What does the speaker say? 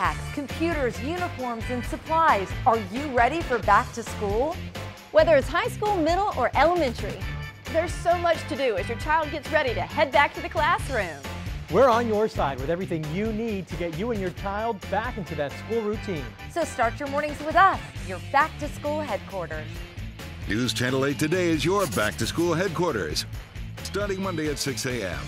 backpacks, computers, uniforms, and supplies. Are you ready for back to school? Whether it's high school, middle, or elementary, there's so much to do as your child gets ready to head back to the classroom. We're on your side with everything you need to get you and your child back into that school routine. So start your mornings with us, your back to school headquarters. News Channel 8 today is your back to school headquarters. Starting Monday at 6 a.m.